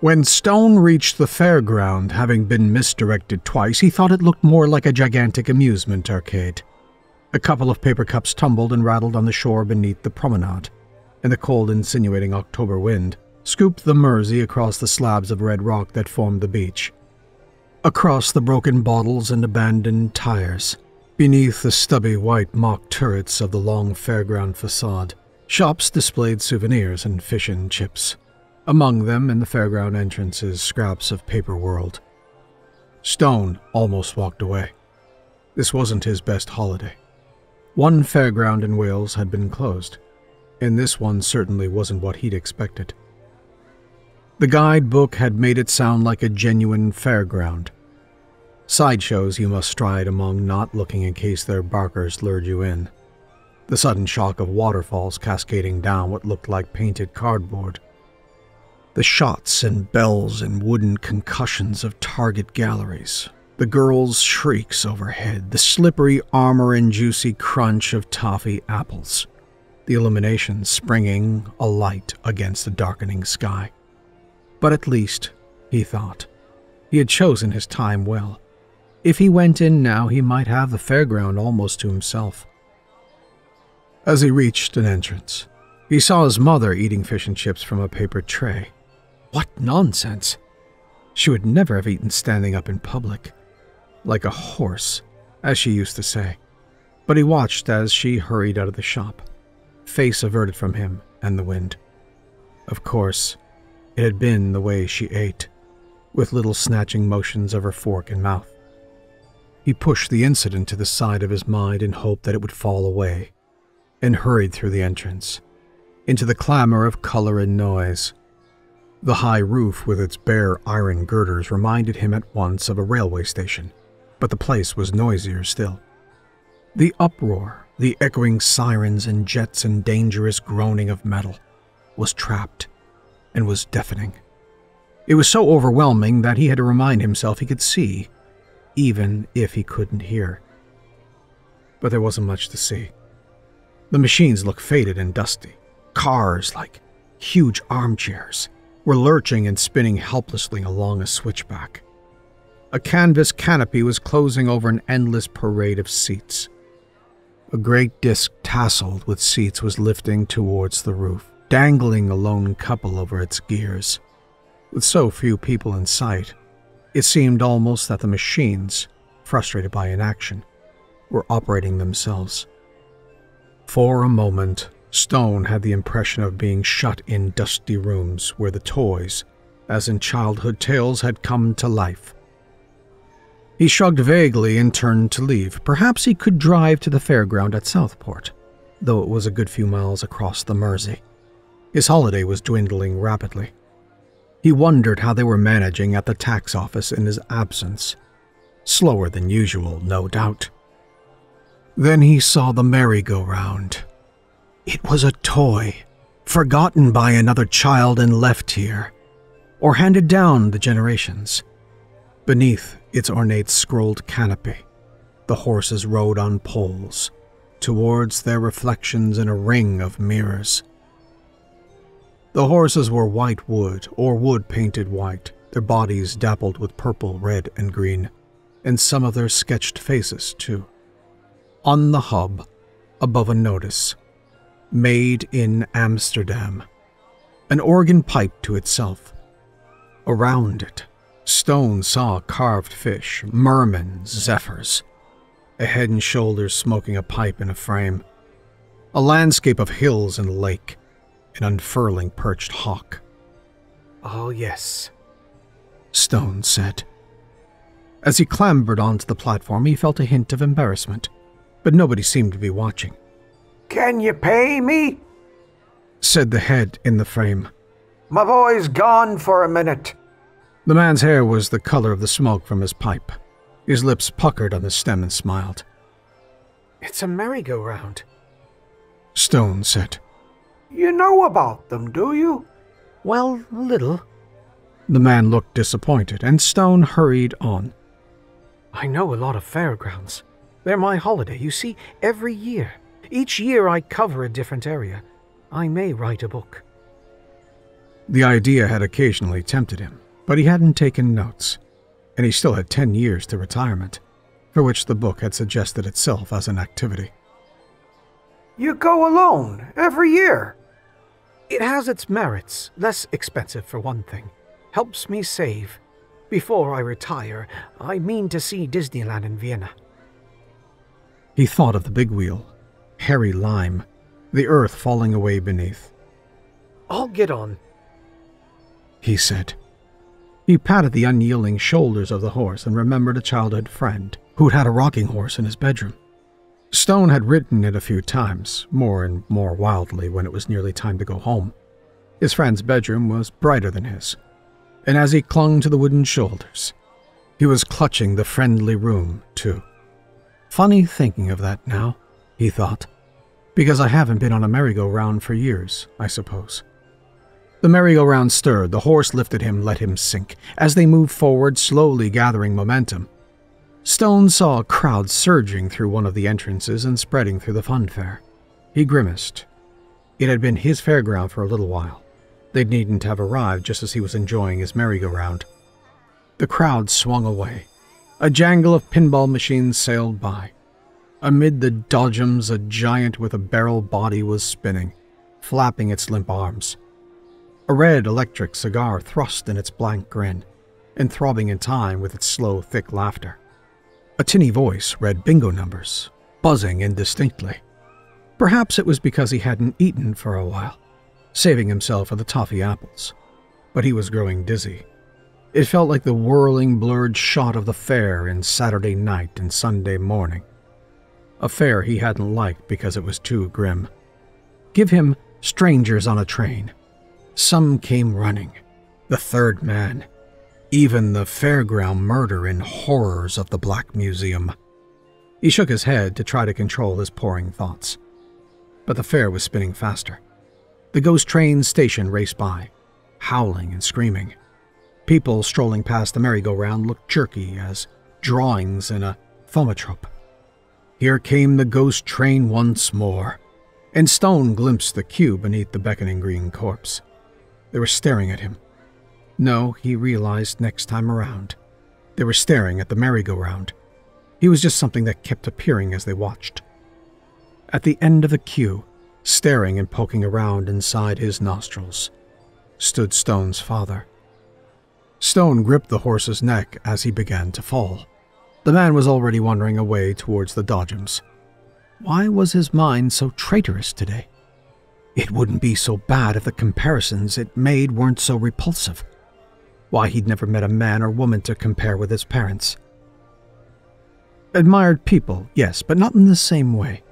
When Stone reached the fairground, having been misdirected twice, he thought it looked more like a gigantic amusement arcade. A couple of paper cups tumbled and rattled on the shore beneath the promenade, and the cold, insinuating October wind scooped the Mersey across the slabs of red rock that formed the beach. Across the broken bottles and abandoned tires, beneath the stubby white mock turrets of the long fairground facade, shops displayed souvenirs and fish and chips. Among them, in the fairground entrances, scraps of paper whirled. Stone almost walked away. This wasn't his best holiday. One fairground in Wales had been closed, and this one certainly wasn't what he'd expected. The guidebook had made it sound like a genuine fairground. Sideshows you must stride among, not looking in case their barkers lured you in. The sudden shock of waterfalls cascading down what looked like painted cardboard the shots and bells and wooden concussions of target galleries, the girls' shrieks overhead, the slippery armor and juicy crunch of toffee apples, the illumination springing alight against the darkening sky. But at least, he thought, he had chosen his time well. If he went in now, he might have the fairground almost to himself. As he reached an entrance, he saw his mother eating fish and chips from a paper tray. What nonsense! She would never have eaten standing up in public. Like a horse, as she used to say. But he watched as she hurried out of the shop, face averted from him and the wind. Of course, it had been the way she ate, with little snatching motions of her fork and mouth. He pushed the incident to the side of his mind in hope that it would fall away, and hurried through the entrance, into the clamor of color and noise, the high roof with its bare iron girders reminded him at once of a railway station, but the place was noisier still. The uproar, the echoing sirens and jets and dangerous groaning of metal, was trapped and was deafening. It was so overwhelming that he had to remind himself he could see, even if he couldn't hear. But there wasn't much to see. The machines looked faded and dusty, cars like huge armchairs were lurching and spinning helplessly along a switchback. A canvas canopy was closing over an endless parade of seats. A great disc tasseled with seats was lifting towards the roof, dangling a lone couple over its gears. With so few people in sight, it seemed almost that the machines, frustrated by inaction, were operating themselves. For a moment, Stone had the impression of being shut in dusty rooms where the toys, as in childhood tales, had come to life. He shrugged vaguely and turned to leave. Perhaps he could drive to the fairground at Southport, though it was a good few miles across the Mersey. His holiday was dwindling rapidly. He wondered how they were managing at the tax office in his absence. Slower than usual, no doubt. Then he saw the merry-go-round it was a toy, forgotten by another child and left here, or handed down the generations. Beneath its ornate scrolled canopy, the horses rode on poles, towards their reflections in a ring of mirrors. The horses were white wood or wood painted white, their bodies dappled with purple, red, and green, and some of their sketched faces, too. On the hub, above a notice, made in Amsterdam, an organ pipe to itself. Around it, Stone saw carved fish, mermen, zephyrs, a head and shoulders smoking a pipe in a frame, a landscape of hills and lake, an unfurling perched hawk. Oh, yes, Stone said. As he clambered onto the platform, he felt a hint of embarrassment, but nobody seemed to be watching. Can you pay me? said the head in the frame. My boy's gone for a minute. The man's hair was the color of the smoke from his pipe. His lips puckered on the stem and smiled. It's a merry-go-round, Stone said. You know about them, do you? Well, a little. The man looked disappointed, and Stone hurried on. I know a lot of fairgrounds. They're my holiday, you see, every year. Each year I cover a different area. I may write a book. The idea had occasionally tempted him, but he hadn't taken notes, and he still had 10 years to retirement, for which the book had suggested itself as an activity. You go alone every year. It has its merits. Less expensive, for one thing. Helps me save. Before I retire, I mean to see Disneyland in Vienna. He thought of the big wheel, Harry Lime, the earth falling away beneath. I'll get on, he said. He patted the unyielding shoulders of the horse and remembered a childhood friend who'd had a rocking horse in his bedroom. Stone had ridden it a few times, more and more wildly when it was nearly time to go home. His friend's bedroom was brighter than his, and as he clung to the wooden shoulders, he was clutching the friendly room, too. Funny thinking of that now, he thought, because I haven't been on a merry-go-round for years, I suppose. The merry-go-round stirred, the horse lifted him, let him sink, as they moved forward, slowly gathering momentum. Stone saw a crowd surging through one of the entrances and spreading through the funfair. He grimaced. It had been his fairground for a little while. They needn't have arrived just as he was enjoying his merry-go-round. The crowd swung away. A jangle of pinball machines sailed by. Amid the dodgems, a giant with a barrel body was spinning, flapping its limp arms. A red electric cigar thrust in its blank grin, and throbbing in time with its slow, thick laughter. A tinny voice read bingo numbers, buzzing indistinctly. Perhaps it was because he hadn't eaten for a while, saving himself for the toffee apples. But he was growing dizzy. It felt like the whirling, blurred shot of the fair in Saturday night and Sunday morning a fair he hadn't liked because it was too grim. Give him strangers on a train. Some came running. The third man. Even the fairground murder and horrors of the Black Museum. He shook his head to try to control his pouring thoughts. But the fair was spinning faster. The ghost train station raced by, howling and screaming. People strolling past the merry-go-round looked jerky as drawings in a thaumatrope. Here came the ghost train once more, and Stone glimpsed the queue beneath the beckoning green corpse. They were staring at him. No, he realized next time around. They were staring at the merry-go-round. He was just something that kept appearing as they watched. At the end of the queue, staring and poking around inside his nostrils, stood Stone's father. Stone gripped the horse's neck as he began to fall. The man was already wandering away towards the Dodgems. Why was his mind so traitorous today? It wouldn't be so bad if the comparisons it made weren't so repulsive. Why he'd never met a man or woman to compare with his parents. Admired people, yes, but not in the same way.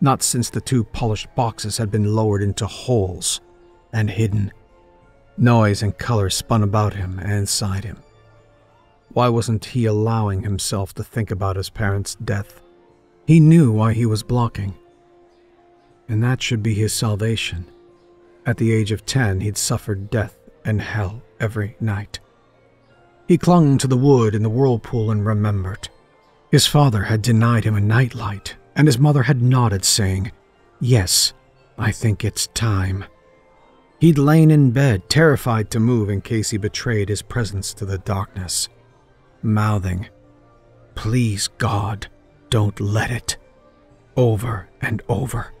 Not since the two polished boxes had been lowered into holes and hidden. Noise and color spun about him and inside him. Why wasn't he allowing himself to think about his parents' death? He knew why he was blocking. And that should be his salvation. At the age of ten, he'd suffered death and hell every night. He clung to the wood in the whirlpool and remembered. His father had denied him a nightlight, and his mother had nodded, saying, Yes, I think it's time. He'd lain in bed, terrified to move in case he betrayed his presence to the darkness mouthing, Please, God, don't let it. Over and over.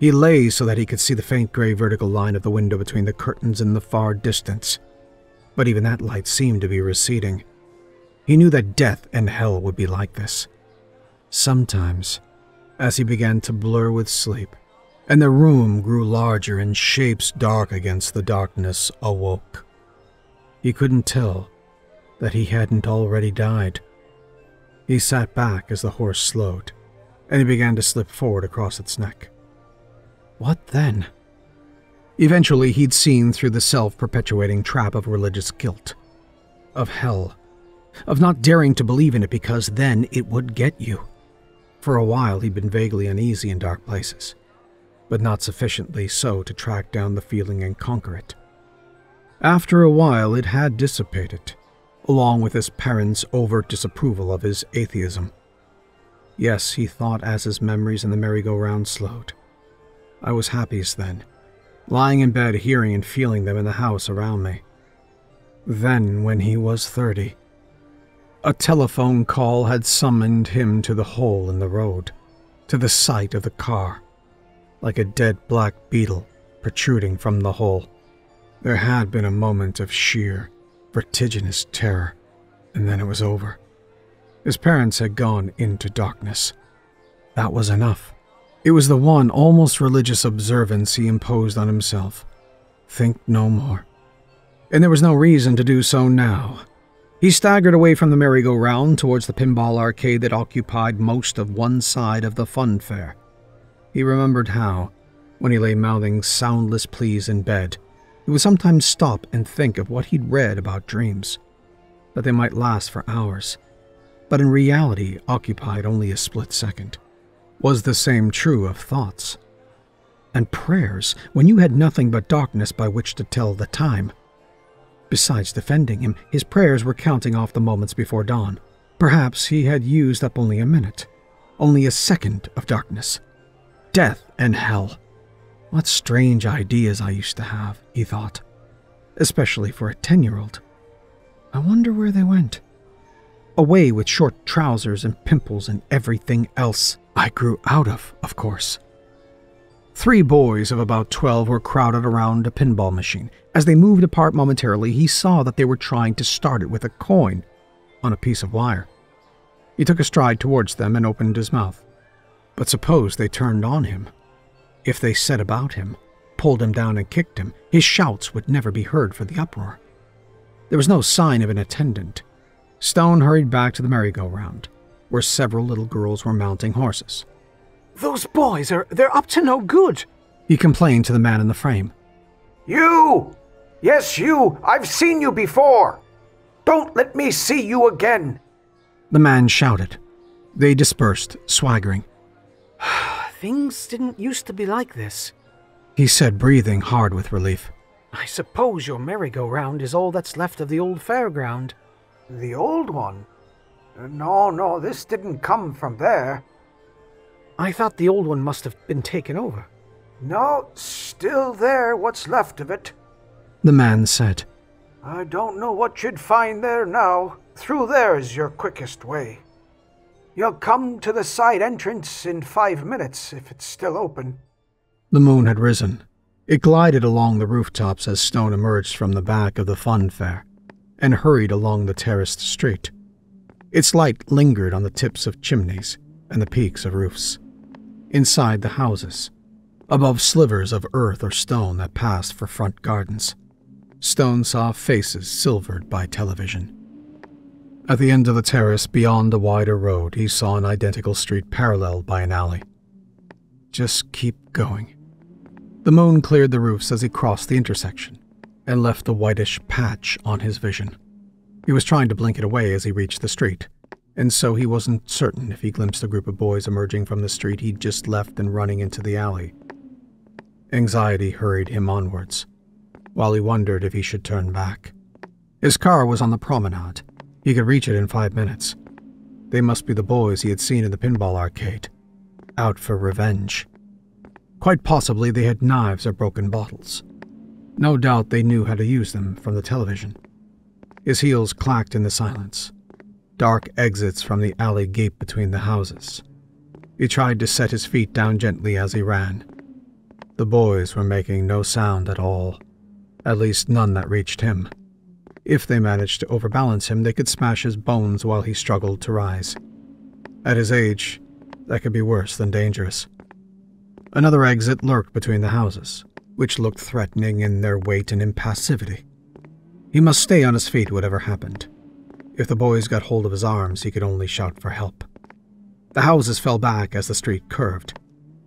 He lay so that he could see the faint gray vertical line of the window between the curtains in the far distance. But even that light seemed to be receding. He knew that death and hell would be like this. Sometimes, as he began to blur with sleep, and the room grew larger and shapes dark against the darkness awoke. He couldn't tell that he hadn't already died. He sat back as the horse slowed, and he began to slip forward across its neck. What then? Eventually, he'd seen through the self perpetuating trap of religious guilt, of hell, of not daring to believe in it because then it would get you. For a while, he'd been vaguely uneasy in dark places, but not sufficiently so to track down the feeling and conquer it. After a while, it had dissipated, along with his parents' overt disapproval of his atheism. Yes, he thought as his memories in the merry-go-round slowed. I was happiest then, lying in bed, hearing and feeling them in the house around me. Then, when he was 30, a telephone call had summoned him to the hole in the road, to the sight of the car, like a dead black beetle protruding from the hole. There had been a moment of sheer, vertiginous terror, and then it was over. His parents had gone into darkness. That was enough. It was the one almost religious observance he imposed on himself. Think no more. And there was no reason to do so now. He staggered away from the merry-go-round towards the pinball arcade that occupied most of one side of the fun fair. He remembered how, when he lay mouthing soundless pleas in bed, he would sometimes stop and think of what he'd read about dreams, that they might last for hours, but in reality occupied only a split second. Was the same true of thoughts? And prayers, when you had nothing but darkness by which to tell the time? Besides defending him, his prayers were counting off the moments before dawn. Perhaps he had used up only a minute, only a second of darkness. Death and hell. What strange ideas I used to have, he thought, especially for a ten year old. I wonder where they went. Away with short trousers and pimples and everything else I grew out of, of course. Three boys of about 12 were crowded around a pinball machine. As they moved apart momentarily, he saw that they were trying to start it with a coin on a piece of wire. He took a stride towards them and opened his mouth. But suppose they turned on him? If they set about him, pulled him down and kicked him, his shouts would never be heard for the uproar. There was no sign of an attendant. Stone hurried back to the merry-go-round, where several little girls were mounting horses. Those boys are they're up to no good, he complained to the man in the frame. You! Yes, you! I've seen you before! Don't let me see you again! The man shouted. They dispersed, swaggering. Things didn't used to be like this, he said, breathing hard with relief. I suppose your merry-go-round is all that's left of the old fairground. The old one? No, no, this didn't come from there. I thought the old one must have been taken over. No, still there, what's left of it. The man said. I don't know what you'd find there now. Through there is your quickest way. You'll come to the side entrance in five minutes, if it's still open. The moon had risen. It glided along the rooftops as Stone emerged from the back of the fun fair and hurried along the terraced street. Its light lingered on the tips of chimneys and the peaks of roofs inside the houses, above slivers of earth or stone that passed for front gardens. Stone saw faces silvered by television. At the end of the terrace, beyond the wider road, he saw an identical street paralleled by an alley. Just keep going. The moon cleared the roofs as he crossed the intersection and left a whitish patch on his vision. He was trying to blink it away as he reached the street, and so he wasn't certain if he glimpsed a group of boys emerging from the street he'd just left and running into the alley. Anxiety hurried him onwards, while he wondered if he should turn back. His car was on the promenade. He could reach it in five minutes. They must be the boys he had seen in the pinball arcade, out for revenge. Quite possibly they had knives or broken bottles. No doubt they knew how to use them from the television. His heels clacked in the silence. Dark exits from the alley gaped between the houses. He tried to set his feet down gently as he ran. The boys were making no sound at all, at least none that reached him. If they managed to overbalance him, they could smash his bones while he struggled to rise. At his age, that could be worse than dangerous. Another exit lurked between the houses, which looked threatening in their weight and impassivity. He must stay on his feet whatever happened. If the boys got hold of his arms, he could only shout for help. The houses fell back as the street curved.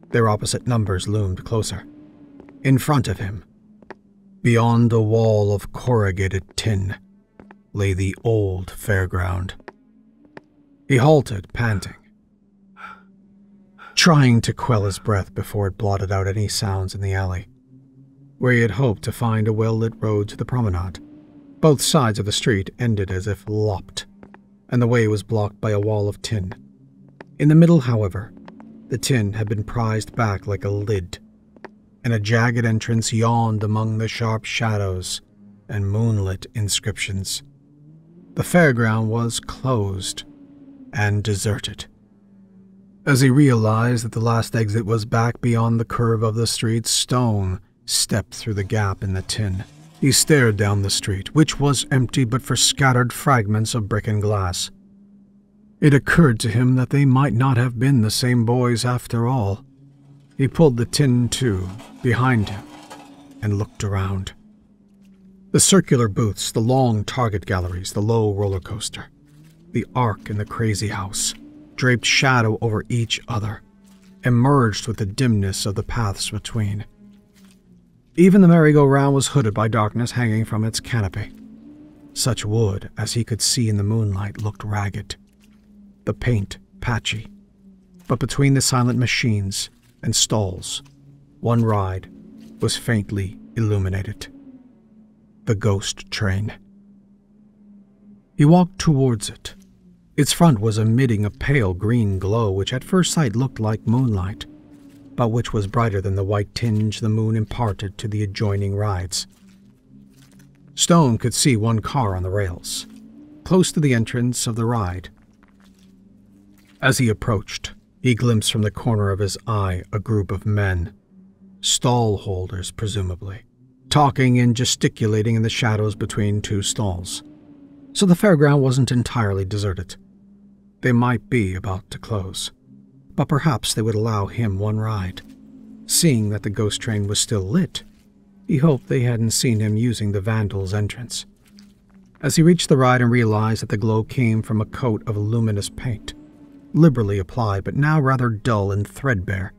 Their opposite numbers loomed closer. In front of him, beyond a wall of corrugated tin, lay the old fairground. He halted, panting, trying to quell his breath before it blotted out any sounds in the alley, where he had hoped to find a well lit road to the promenade. Both sides of the street ended as if lopped, and the way was blocked by a wall of tin. In the middle, however, the tin had been prized back like a lid, and a jagged entrance yawned among the sharp shadows and moonlit inscriptions. The fairground was closed and deserted. As he realized that the last exit was back beyond the curve of the street, Stone stepped through the gap in the tin. He stared down the street, which was empty but for scattered fragments of brick and glass. It occurred to him that they might not have been the same boys after all. He pulled the tin to behind him and looked around. The circular booths, the long target galleries, the low roller coaster, the ark in the crazy house, draped shadow over each other, emerged with the dimness of the paths between. Even the merry-go-round was hooded by darkness hanging from its canopy. Such wood as he could see in the moonlight looked ragged, the paint patchy. But between the silent machines and stalls, one ride was faintly illuminated. The ghost train. He walked towards it. Its front was emitting a pale green glow which at first sight looked like moonlight but which was brighter than the white tinge the moon imparted to the adjoining rides. Stone could see one car on the rails, close to the entrance of the ride. As he approached, he glimpsed from the corner of his eye a group of men, stall holders presumably, talking and gesticulating in the shadows between two stalls. So the fairground wasn't entirely deserted. They might be about to close but perhaps they would allow him one ride. Seeing that the ghost train was still lit, he hoped they hadn't seen him using the vandal's entrance. As he reached the ride and realized that the glow came from a coat of luminous paint, liberally applied but now rather dull and threadbare,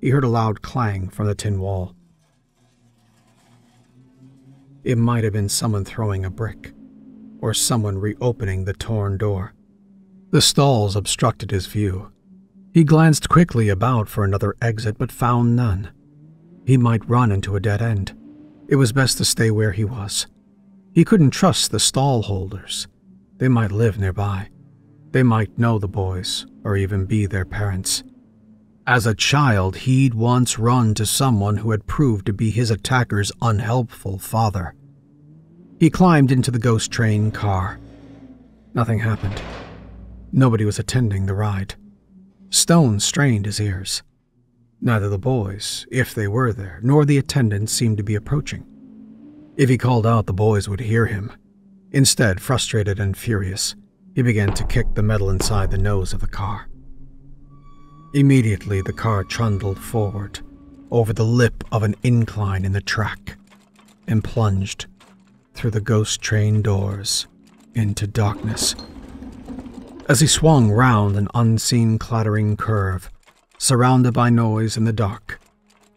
he heard a loud clang from the tin wall. It might have been someone throwing a brick, or someone reopening the torn door. The stalls obstructed his view, he glanced quickly about for another exit but found none. He might run into a dead end. It was best to stay where he was. He couldn't trust the stall holders. They might live nearby. They might know the boys, or even be their parents. As a child, he'd once run to someone who had proved to be his attacker's unhelpful father. He climbed into the ghost train car. Nothing happened. Nobody was attending the ride. Stone strained his ears. Neither the boys, if they were there, nor the attendants seemed to be approaching. If he called out, the boys would hear him. Instead, frustrated and furious, he began to kick the metal inside the nose of the car. Immediately, the car trundled forward, over the lip of an incline in the track, and plunged through the ghost train doors into darkness. As he swung round an unseen clattering curve, surrounded by noise in the dark,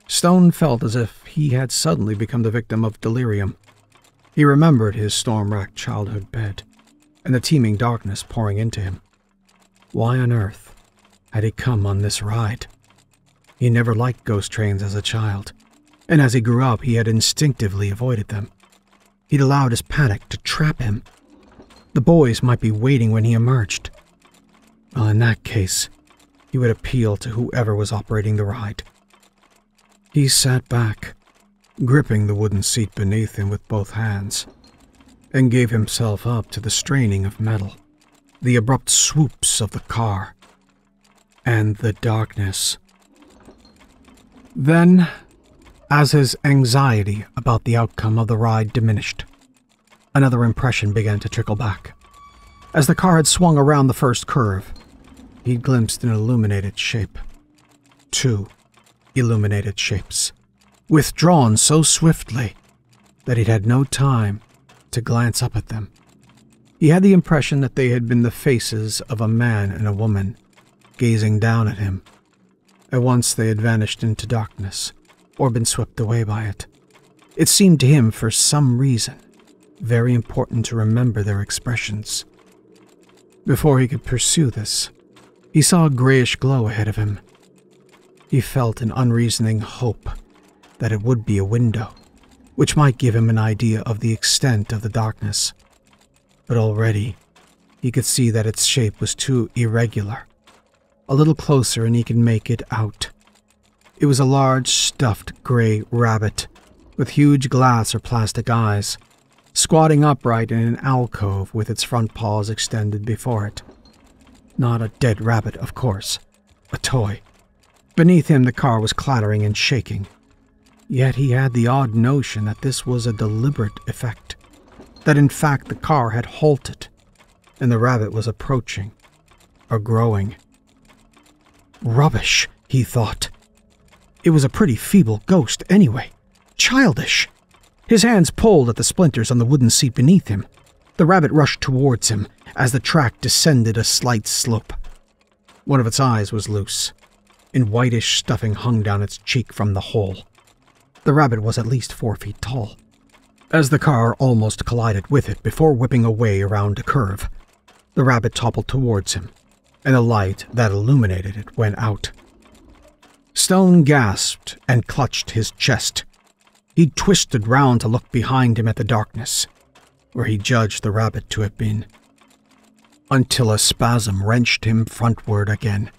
Stone felt as if he had suddenly become the victim of delirium. He remembered his storm-racked childhood bed and the teeming darkness pouring into him. Why on earth had he come on this ride? He never liked ghost trains as a child, and as he grew up, he had instinctively avoided them. He'd allowed his panic to trap him. The boys might be waiting when he emerged. Well, in that case, he would appeal to whoever was operating the ride. He sat back, gripping the wooden seat beneath him with both hands, and gave himself up to the straining of metal, the abrupt swoops of the car, and the darkness. Then, as his anxiety about the outcome of the ride diminished, another impression began to trickle back. As the car had swung around the first curve, he glimpsed an illuminated shape. Two illuminated shapes, withdrawn so swiftly that he'd had no time to glance up at them. He had the impression that they had been the faces of a man and a woman, gazing down at him. At once they had vanished into darkness, or been swept away by it. It seemed to him, for some reason, very important to remember their expressions. Before he could pursue this, he saw a grayish glow ahead of him. He felt an unreasoning hope that it would be a window, which might give him an idea of the extent of the darkness. But already, he could see that its shape was too irregular. A little closer and he could make it out. It was a large, stuffed gray rabbit with huge glass or plastic eyes, squatting upright in an alcove with its front paws extended before it. Not a dead rabbit, of course, a toy. Beneath him, the car was clattering and shaking. Yet he had the odd notion that this was a deliberate effect, that in fact the car had halted and the rabbit was approaching or growing. Rubbish, he thought. It was a pretty feeble ghost, anyway. Childish. His hands pulled at the splinters on the wooden seat beneath him. The rabbit rushed towards him as the track descended a slight slope. One of its eyes was loose, and whitish stuffing hung down its cheek from the hole. The rabbit was at least four feet tall. As the car almost collided with it before whipping away around a curve, the rabbit toppled towards him, and the light that illuminated it went out. Stone gasped and clutched his chest. He twisted round to look behind him at the darkness, where he judged the rabbit to have been, until a spasm wrenched him frontward again.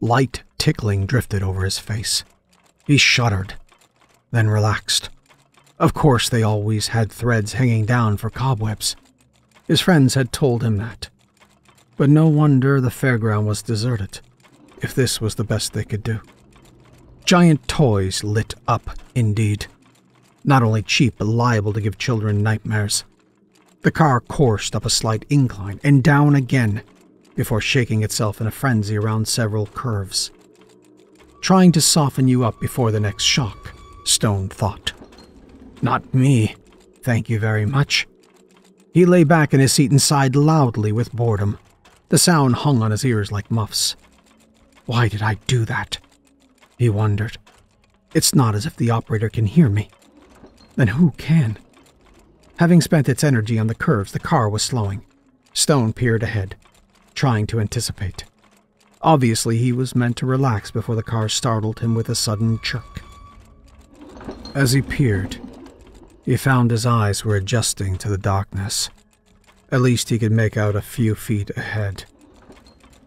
Light tickling drifted over his face. He shuddered, then relaxed. Of course, they always had threads hanging down for cobwebs. His friends had told him that. But no wonder the fairground was deserted, if this was the best they could do. Giant toys lit up, indeed. Not only cheap, but liable to give children nightmares. The car coursed up a slight incline and down again before shaking itself in a frenzy around several curves. Trying to soften you up before the next shock, Stone thought. Not me, thank you very much. He lay back in his seat and sighed loudly with boredom. The sound hung on his ears like muffs. Why did I do that? He wondered. It's not as if the operator can hear me. Then who can? Having spent its energy on the curves, the car was slowing. Stone peered ahead, trying to anticipate. Obviously, he was meant to relax before the car startled him with a sudden jerk. As he peered, he found his eyes were adjusting to the darkness. At least he could make out a few feet ahead.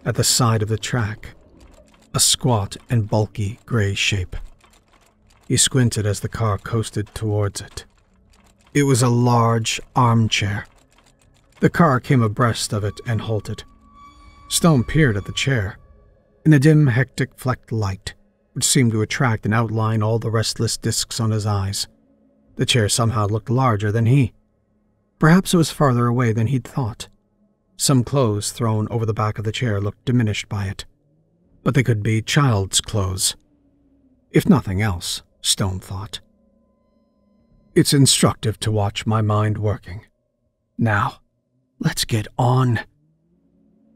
At the side of the track, a squat and bulky gray shape. He squinted as the car coasted towards it. It was a large armchair. The car came abreast of it and halted. Stone peered at the chair. In the dim, hectic flecked light, which seemed to attract and outline all the restless discs on his eyes, the chair somehow looked larger than he. Perhaps it was farther away than he'd thought. Some clothes thrown over the back of the chair looked diminished by it, but they could be child's clothes. If nothing else, Stone thought. It's instructive to watch my mind working. Now, let's get on.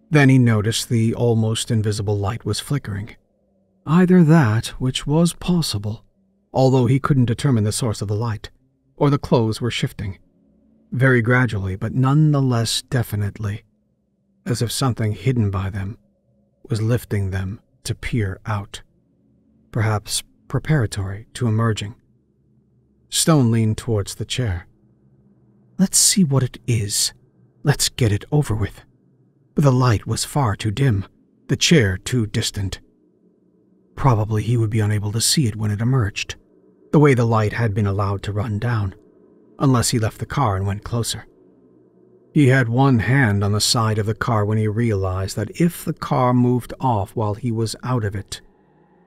Then he noticed the almost invisible light was flickering. Either that, which was possible, although he couldn't determine the source of the light, or the clothes were shifting. Very gradually, but none the less definitely, as if something hidden by them was lifting them to peer out, perhaps preparatory to emerging. Stone leaned towards the chair. Let's see what it is. Let's get it over with. But the light was far too dim, the chair too distant. Probably he would be unable to see it when it emerged the way the light had been allowed to run down, unless he left the car and went closer. He had one hand on the side of the car when he realized that if the car moved off while he was out of it,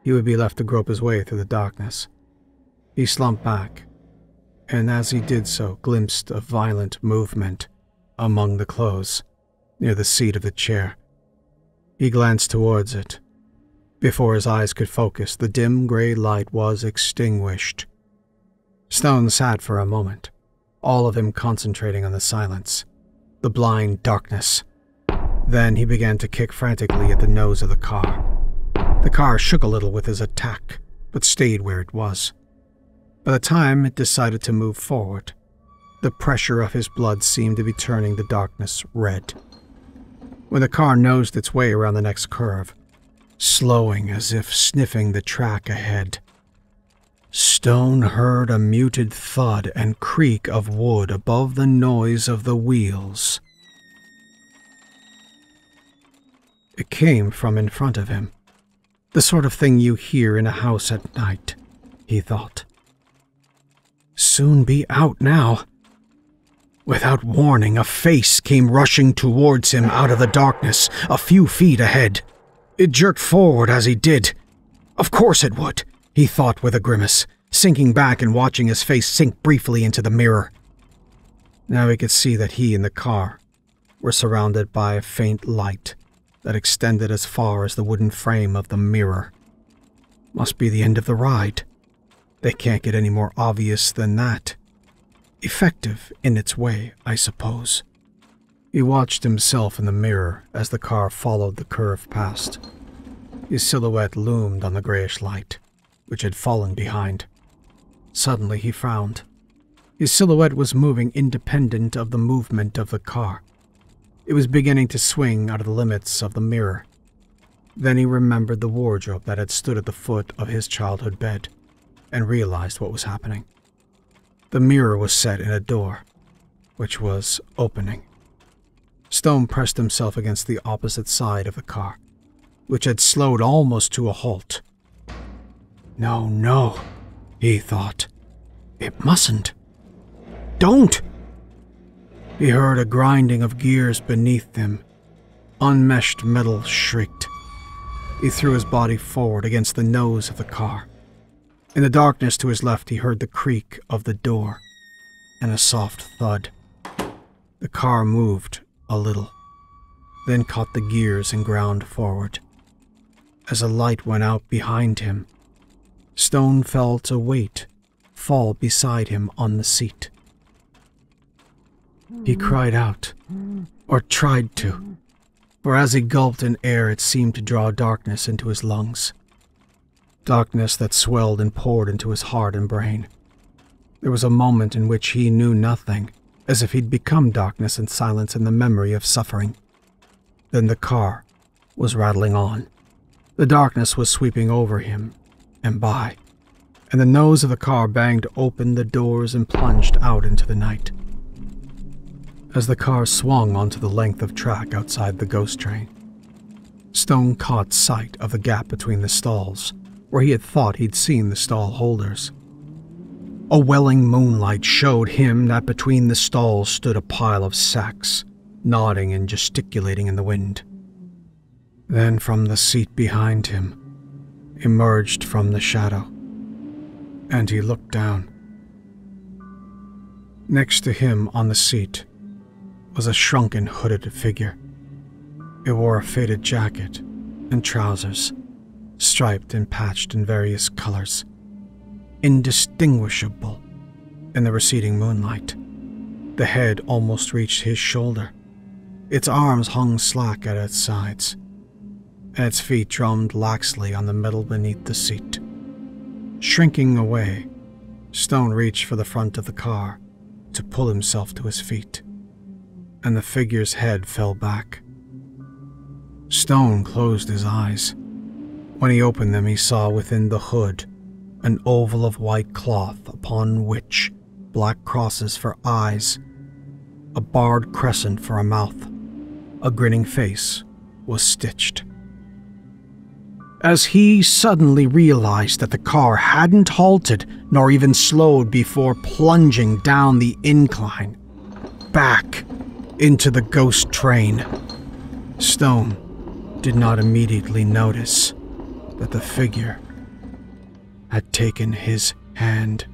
he would be left to grope his way through the darkness. He slumped back, and as he did so, glimpsed a violent movement among the clothes near the seat of the chair. He glanced towards it before his eyes could focus, the dim gray light was extinguished. Stone sat for a moment, all of him concentrating on the silence, the blind darkness. Then he began to kick frantically at the nose of the car. The car shook a little with his attack, but stayed where it was. By the time it decided to move forward, the pressure of his blood seemed to be turning the darkness red. When the car nosed its way around the next curve, slowing as if sniffing the track ahead. Stone heard a muted thud and creak of wood above the noise of the wheels. It came from in front of him. The sort of thing you hear in a house at night, he thought. Soon be out now. Without warning, a face came rushing towards him out of the darkness, a few feet ahead. It jerked forward as he did. Of course it would, he thought with a grimace, sinking back and watching his face sink briefly into the mirror. Now he could see that he and the car were surrounded by a faint light that extended as far as the wooden frame of the mirror. Must be the end of the ride. They can't get any more obvious than that. Effective in its way, I suppose. He watched himself in the mirror as the car followed the curve past. His silhouette loomed on the grayish light, which had fallen behind. Suddenly he frowned. His silhouette was moving independent of the movement of the car. It was beginning to swing out of the limits of the mirror. Then he remembered the wardrobe that had stood at the foot of his childhood bed and realized what was happening. The mirror was set in a door, which was opening. Stone pressed himself against the opposite side of the car, which had slowed almost to a halt. No, no, he thought. It mustn't. Don't! He heard a grinding of gears beneath them. Unmeshed metal shrieked. He threw his body forward against the nose of the car. In the darkness to his left, he heard the creak of the door and a soft thud. The car moved a little, then caught the gears and ground forward. As a light went out behind him, Stone felt a weight fall beside him on the seat. He cried out, or tried to, for as he gulped in air, it seemed to draw darkness into his lungs. Darkness that swelled and poured into his heart and brain. There was a moment in which he knew nothing, as if he'd become darkness and silence in the memory of suffering. Then the car was rattling on. The darkness was sweeping over him and by, and the nose of the car banged open the doors and plunged out into the night as the car swung onto the length of track outside the ghost train. Stone caught sight of the gap between the stalls, where he had thought he'd seen the stall holders. A welling moonlight showed him that between the stalls stood a pile of sacks, nodding and gesticulating in the wind. Then from the seat behind him emerged from the shadow, and he looked down. Next to him on the seat was a shrunken hooded figure. It wore a faded jacket and trousers, striped and patched in various colors, indistinguishable in the receding moonlight. The head almost reached his shoulder. Its arms hung slack at its sides, and its feet drummed laxly on the metal beneath the seat. Shrinking away, Stone reached for the front of the car to pull himself to his feet and the figure's head fell back. Stone closed his eyes. When he opened them, he saw within the hood an oval of white cloth upon which black crosses for eyes, a barred crescent for a mouth, a grinning face was stitched. As he suddenly realized that the car hadn't halted nor even slowed before plunging down the incline, back into the ghost train. Stone did not immediately notice that the figure had taken his hand.